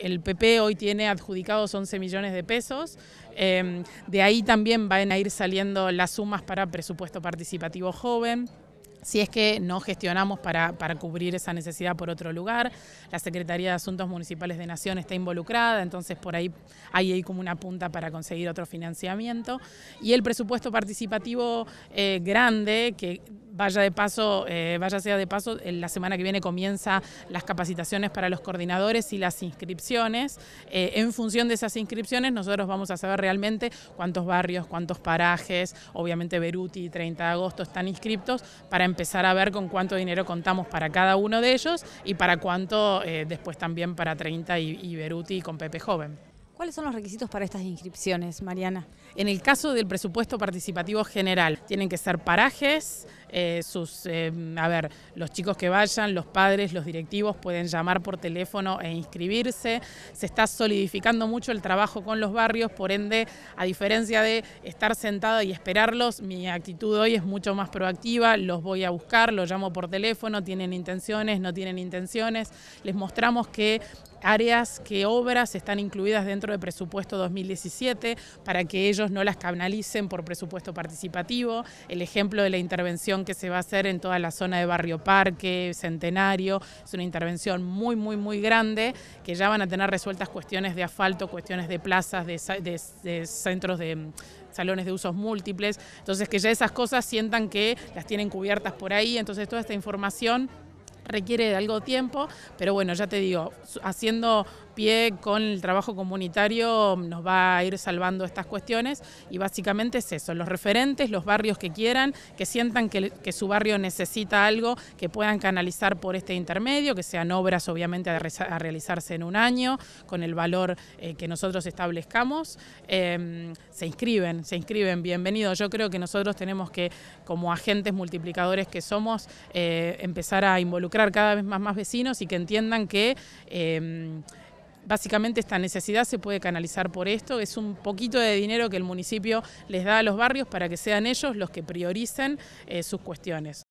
El PP hoy tiene adjudicados 11 millones de pesos. Em, de ahí también van a ir saliendo las sumas para presupuesto participativo joven si es que no gestionamos para, cubrir esa necesidad por otro lugar. La Secretaría de Asuntos Municipales de Nación está involucrada, entonces por ahí hay, como una punta para conseguir otro financiamiento. Y el presupuesto participativo eh, grande, que vaya de paso, eh, vaya sea de paso, la semana que viene comienza las capacitaciones para los coordinadores y las inscripciones. Eh, en función de esas inscripciones nosotros vamos a saber realmente cuántos barrios, cuántos parajes, obviamente Beruti y 30 de agosto están inscriptos para empezar a ver con cuánto dinero contamos para cada uno de ellos y para cuánto eh, después también para 30 y, y Beruti con Pepe Joven. ¿Cuáles son los requisitos para estas inscripciones, Mariana? En el caso del presupuesto participativo general, tienen que ser parajes, eh, sus, eh, a ver, los chicos que vayan, los padres, los directivos pueden llamar por teléfono e inscribirse. Se está solidificando mucho el trabajo con los barrios, por ende, a diferencia de estar sentada y esperarlos, mi actitud hoy es mucho más proactiva, los voy a buscar, los llamo por teléfono, tienen intenciones, no tienen intenciones, les mostramos que áreas, qué obras están incluidas dentro del presupuesto 2017 para que ellos no las canalicen por presupuesto participativo. El ejemplo de la intervención que se va a hacer en toda la zona de Barrio Parque, Centenario, es una intervención muy, muy, muy grande que ya van a tener resueltas cuestiones de asfalto, cuestiones de plazas, de, centros de mm, salones de usos múltiples, entonces que ya esas cosas sientan que las tienen cubiertas por ahí, entonces toda esta información requiere de algo tiempo, pero bueno, ya te digo, haciendo pie con el trabajo comunitario nos va a ir salvando estas cuestiones y básicamente es eso, los referentes, los barrios que quieran, que sientan que, su barrio necesita algo, que puedan canalizar por este intermedio, que sean obras obviamente a, realizarse en un año, con el valor eh, que nosotros establezcamos, em, se inscriben, se inscriben, bienvenidos. Yo creo que nosotros tenemos que, como agentes multiplicadores que somos, eh, empezar a involucrar cada vez más, más vecinos y que entiendan que em, Básicamente esta necesidad se puede canalizar por esto, es un poquito de dinero que el municipio les da a los barrios para que sean ellos los que prioricen eh, sus cuestiones.